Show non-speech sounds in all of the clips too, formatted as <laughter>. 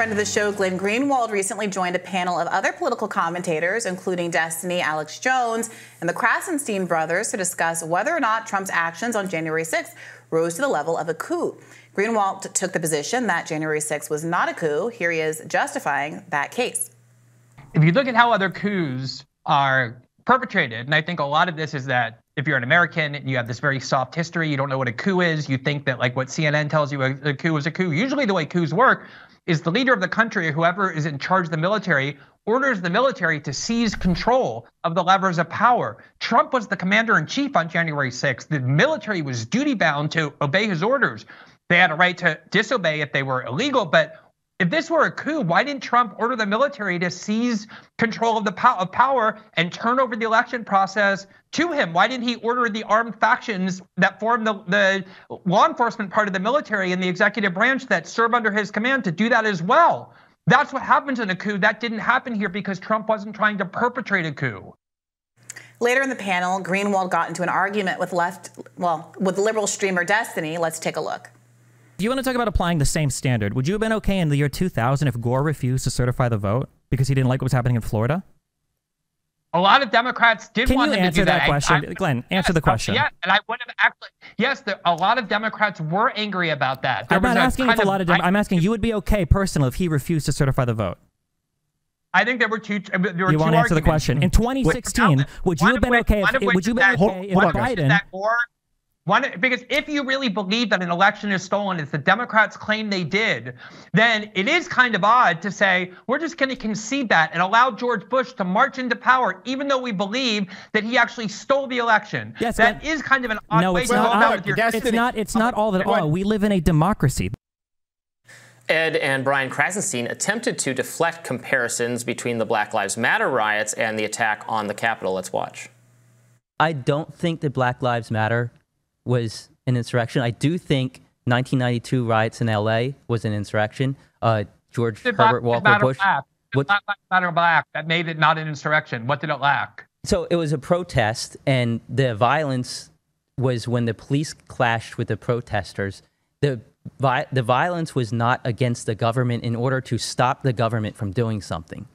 friend of the show, Glenn Greenwald, recently joined a panel of other political commentators, including Destiny, Alex Jones, and the Krassenstein brothers, to discuss whether or not Trump's actions on January 6th rose to the level of a coup. Greenwald took the position that January 6th was not a coup. Here he is justifying that case. If you look at how other coups are perpetrated, and I think a lot of this is that if you're an American and you have this very soft history, you don't know what a coup is, you think that like what CNN tells you a coup is a coup. Usually the way coups work is the leader of the country whoever is in charge of the military orders the military to seize control of the levers of power. Trump was the commander in chief on January 6th. The military was duty bound to obey his orders. They had a right to disobey if they were illegal, but if this were a coup, why didn't Trump order the military to seize control of the of power and turn over the election process to him? Why didn't he order the armed factions that form the, the law enforcement part of the military and the executive branch that serve under his command to do that as well? That's what happens in a coup. That didn't happen here because Trump wasn't trying to perpetrate a coup. Later in the panel, Greenwald got into an argument with left, well, with liberal streamer Destiny. Let's take a look. Do you want to talk about applying the same standard? Would you have been okay in the year 2000 if Gore refused to certify the vote because he didn't like what was happening in Florida? A lot of Democrats did Can want you him answer to do that, that. question, I, I, Glenn? Answer yes, the question. Yeah, and I would have actually. Yes, there, a lot of Democrats were angry about that. There I'm not asking if a lot of. Dem- I, I'm asking you would be okay personally if he refused to certify the vote. I think there were two. There were you two won't answer the question. In 2016, would you have been okay if would you have been okay if Biden? That Gore, one, because if you really believe that an election is stolen, as the Democrats claim they did, then it is kind of odd to say we're just going to concede that and allow George Bush to march into power, even though we believe that he actually stole the election. Yes, that but, is kind of an odd no, way it's to not. go Well, about your it's not. It's not all that all. We live in a democracy. Ed and Brian Krassenstein attempted to deflect comparisons between the Black Lives Matter riots and the attack on the Capitol. Let's watch. I don't think that Black Lives Matter was an insurrection. I do think 1992 riots in LA was an insurrection. Uh, George Herbert Walker Bush. Black? What- Lives Matter black that made it not an insurrection. What did it lack? So it was a protest, and the violence was when the police clashed with the protesters. The vi- the violence was not against the government in order to stop the government from doing something.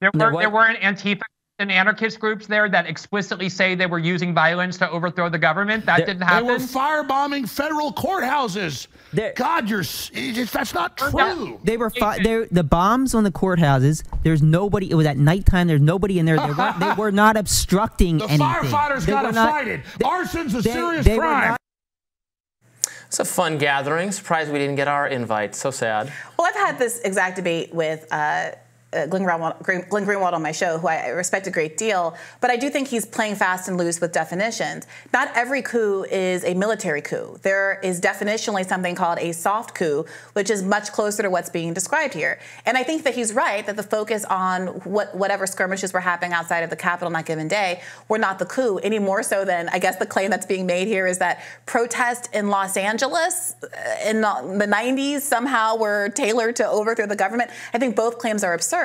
There There were was- there weren't Antifa and anarchist groups there that explicitly say they were using violence to overthrow the government. That There- didn't happen. They were firebombing federal courthouses. There- God, you're s- that's not true. They were fi- they the bombs on the courthouses. There's nobody. It was at nighttime. There's nobody in there. They, were, they were not obstructing <laughs> The anything. firefighters They got were to not- they- Arson's a they- serious they were crime. not- It's a fun gathering. Surprised we didn't get our invite. So sad. Well, I've had this exact debate with uh, uh, Glenn, Greenwald, Glenn Greenwald on my show, who I respect a great deal, but I do think he's playing fast and loose with definitions. Not every coup is a military coup. There is definitionally something called a soft coup, which is much closer to what's being described here. And I think that he's right that the focus on what whatever skirmishes were happening outside of the Capitol on that given day were not the coup, any more so than I guess the claim that's being made here is that protest in Los Angeles uh, in the 90s somehow were tailored to overthrow the government. I think both claims are absurd.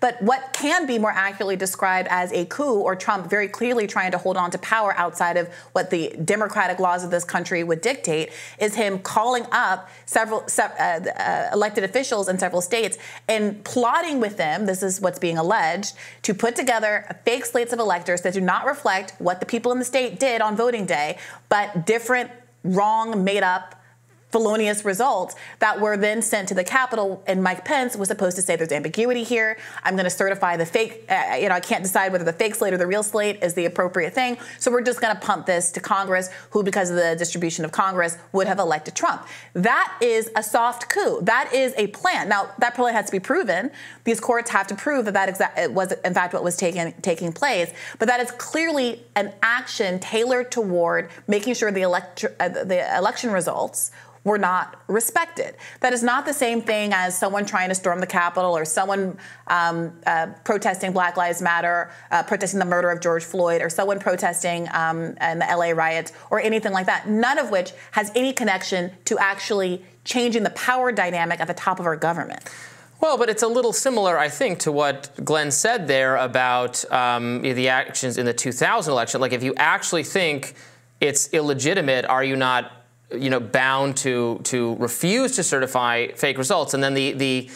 But what can be more accurately described as a coup or Trump very clearly trying to hold on to power outside of what the democratic laws of this country would dictate is him calling up several se- uh, uh, elected officials in several states and plotting with them, this is what's being alleged, to put together fake slates of electors that do not reflect what the people in the state did on voting day, but different, wrong, made up felonious results that were then sent to the Capitol. And Mike Pence was supposed to say there's ambiguity here. I'm going to certify the fake, uh, you know, I can't decide whether the fake slate or the real slate is the appropriate thing. So we're just going to pump this to Congress, who, because of the distribution of Congress, would have elected Trump. That is a soft coup. That is a plan. Now, that plan has to be proven. These courts have to prove that that exa- was, in fact, what was taking, taking place. But that is clearly an action tailored toward making sure the, elect- uh, the election results were not respected. That is not the same thing as someone trying to storm the Capitol or someone um, uh, protesting Black Lives Matter, uh, protesting the murder of George Floyd, or someone protesting um, in the LA riots, or anything like that. None of which has any connection to actually changing the power dynamic at the top of our government. Well, but it's a little similar, I think, to what Glenn said there about um, the actions in the 2000 election. Like, if you actually think it's illegitimate, are you not you know, bound to to refuse to certify fake results. And then the the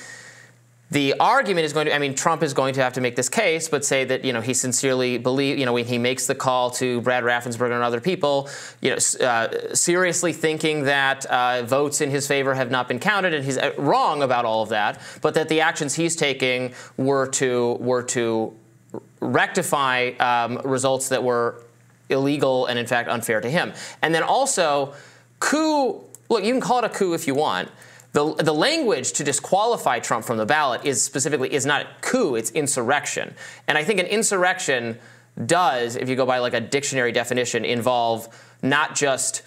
the argument is going to, I mean, Trump is going to have to make this case, but say that, you know, he sincerely believe, you know, when he makes the call to Brad Raffensperger and other people, you know, uh, seriously thinking that uh, votes in his favor have not been counted, and he's uh, wrong about all of that, but that the actions he's taking were to were to rectify um, results that were illegal and in fact unfair to him. And then also, coup. Look, you can call it a coup if you want. The, the language to disqualify Trump from the ballot is specifically is not coup, it's insurrection. And I think an insurrection does, if you go by like a dictionary definition, involve not just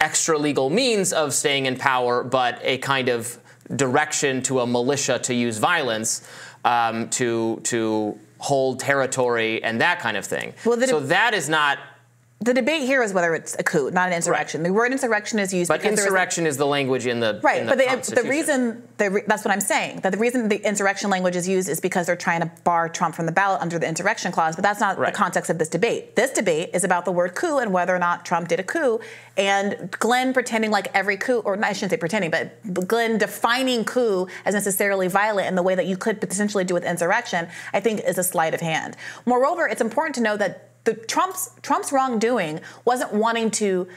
extra legal means of staying in power, but a kind of direction to a militia to use violence um, to to hold territory and that kind of thing. Well, so that is not the debate here is whether it's a coup, not an insurrection. Right. The word insurrection is used. But insurrection is the language in the right. In the but the, the reason the, that's what I'm saying. That the reason the insurrection language is used is because they're trying to bar Trump from the ballot under the insurrection clause. But that's not right. the context of this debate. This debate is about the word coup and whether or not Trump did a coup. And Glenn pretending like every coup, or I shouldn't say pretending, but Glenn defining coup as necessarily violent in the way that you could potentially do with insurrection, I think is a sleight of hand. Moreover, it's important to know that the Trump's Trump's wrongdoing wasn't wanting to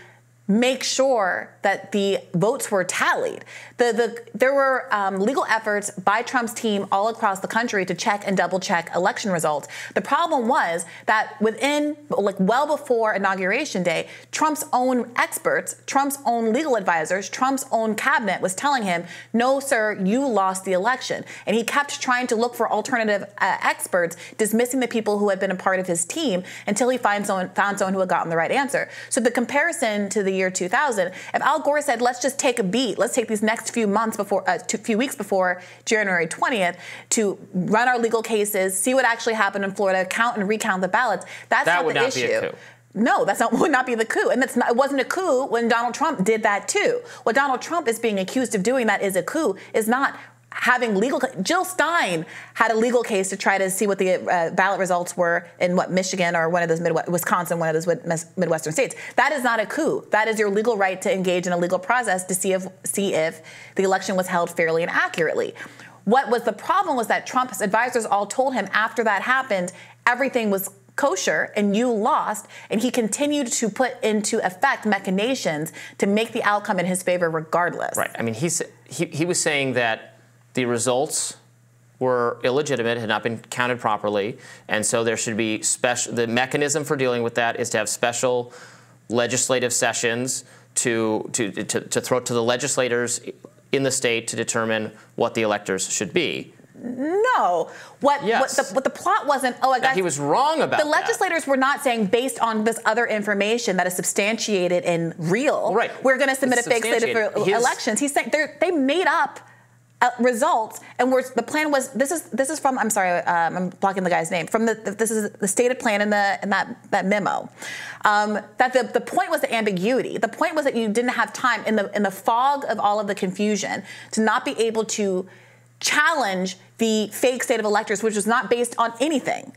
make sure that the votes were tallied. The, the, there were um, legal efforts by Trump's team all across the country to check and double check election results. The problem was that within, like well before inauguration day, Trump's own experts, Trump's own legal advisors, Trump's own cabinet was telling him, no, sir, you lost the election. And he kept trying to look for alternative uh, experts, dismissing the people who had been a part of his team until he found someone, found someone who had gotten the right answer. So the comparison to the year 2000, if Al Gore said, let's just take a beat, let's take these next few months before, uh, two, few weeks before January 20th to run our legal cases, see what actually happened in Florida, count and recount the ballots, that's that not the not issue. No, that's not <laughs> would not be the coup, and that's not, it wasn't a coup when Donald Trump did that too. What Donald Trump is being accused of doing that is a coup is not having legal Jill Stein had a legal case to try to see what the uh, ballot results were in what Michigan or one of those Midwest, Wisconsin, one of those Midwestern states. That is not a coup. That is your legal right to engage in a legal process to see if see if the election was held fairly and accurately. What was the problem was that Trump's advisors all told him after that happened, everything was kosher and you lost and he continued to put into effect machinations to make the outcome in his favor regardless right i mean he's, he, he was saying that the results were illegitimate, had not been counted properly, and so there should be special. The mechanism for dealing with that is to have special legislative sessions to to to, to throw to the legislators in the state to determine what the electors should be. No. What, yes. what, the, what the plot wasn't, oh, I guess. He was wrong about The legislators that. were not saying, based on this other information that is substantiated and real, right. we're going to submit it's a fake slate for His, elections. He's saying they made up uh, results and we're, the plan was this is this is from I'm sorry um, I'm blocking the guy's name from the this is the stated plan in the in that that memo. Um, that the, the point was the ambiguity. The point was that you didn't have time in the in the fog of all of the confusion to not be able to challenge the fake state of electors which was not based on anything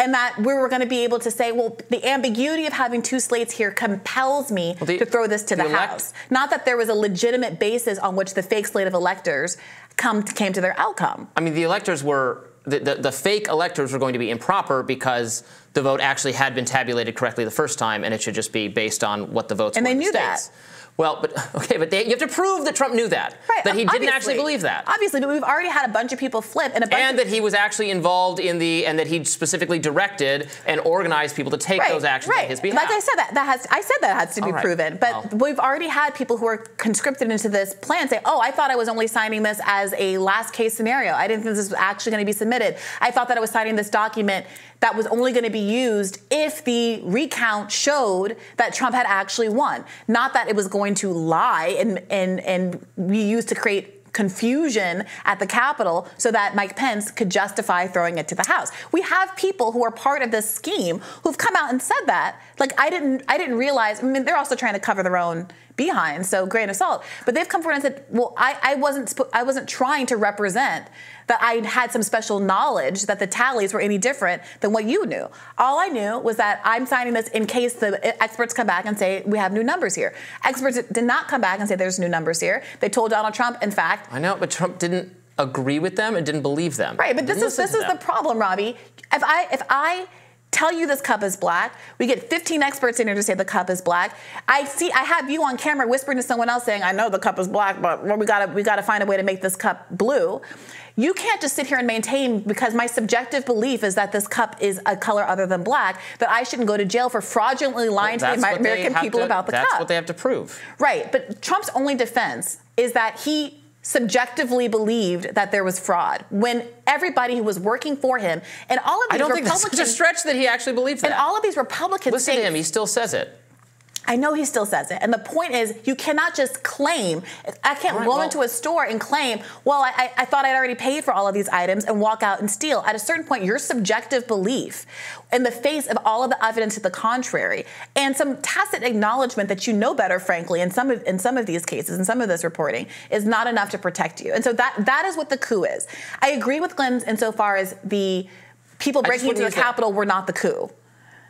and that we were going to be able to say, well, the ambiguity of having two slates here compels me well, the, to throw this to the, the House. Not that there was a legitimate basis on which the fake slate of electors come came to their outcome. I mean, the electors were the, the, the, fake electors were going to be improper because the vote actually had been tabulated correctly the first time, and it should just be based on what the votes and were. And they knew states. that. Well, but <laughs> okay, but they, you have to prove that Trump knew that. Right. That he didn't obviously, actually believe that. Obviously, but we've already had a bunch of people flip and a bunch And that he was actually involved in the and that he specifically directed and organized people to take right, those actions right. on his behalf. Like I said, that that has I said that has to be right. proven. But well. we've already had people who are conscripted into this plan say, "Oh, I thought I was only signing this as a last case scenario. I didn't think this was actually going to be submitted. I thought that I was signing this document that was only going to be used if the recount showed that Trump had actually won, not that it was going to lie and and and be used to create confusion at the Capitol so that Mike Pence could justify throwing it to the House. We have people who are part of this scheme who've come out and said that. Like I didn't I didn't realize I mean they're also trying to cover their own behind, so grain of salt. But they've come forward and said, "Well, I, I wasn't I wasn't trying to represent that I had some special knowledge that the tallies were any different than what you knew. All I knew was that I'm signing this in case the uh, experts come back and say we have new numbers here. Experts did not come back and say there's new numbers here. They told Donald Trump, in fact. I know, but Trump didn't agree with them and didn't believe them. Right, but this is this is to the problem, Robby. If I if I tell you this cup is black, we get 15 experts in here to say the cup is black. I see I have you on camera whispering to someone else saying, "I know the cup is black, but we got to we got to find a way to make this cup blue." You can't just sit here and maintain because my subjective belief is that this cup is a color other than black that I shouldn't go to jail for fraudulently lying to the That's what they American people to- about the That's cup. That's what they have to prove. Right, but Trump's only defense is that he subjectively believed that there was fraud when everybody who was working for him and all of these I don't think that's Republicans such a stretch that he actually believes that. and all of these Republicans Listen to him; he still says it. I know he still says it. And the point is, you cannot just claim. I can't right, go well- into a store and claim, well, I, I, I thought I'd already paid for all of these items and walk out and steal. At a certain point, your subjective belief in the face of all of the evidence to the contrary and some tacit acknowledgement that you know better, frankly, in some of, in some of these cases, in some of this reporting, is not enough to protect you. And so that that is what the coup is. I agree with Glenn insofar as the people breaking into the Capitol were not the coup.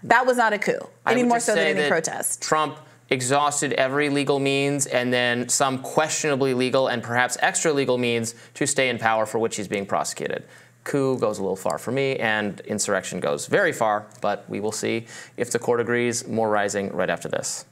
That was not a coup, I any more so than any protest. Trump exhausted every legal means and then some questionably legal and perhaps extra legal means to stay in power for which he's being prosecuted. Coup goes a little far for me, and insurrection goes very far, but we will see if the court agrees. More rising right after this.